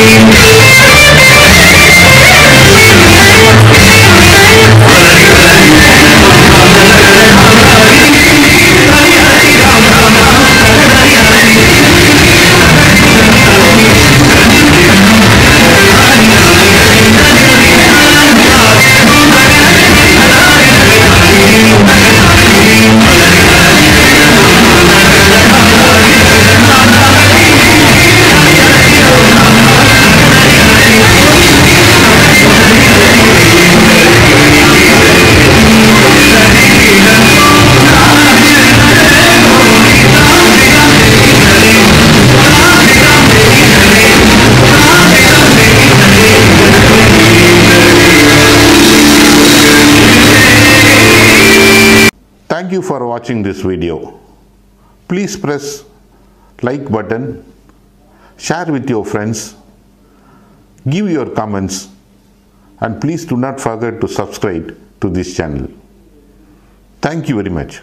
Thank. Thank you for watching this video. Please press like button, share with your friends, give your comments and please do not forget to subscribe to this channel. Thank you very much.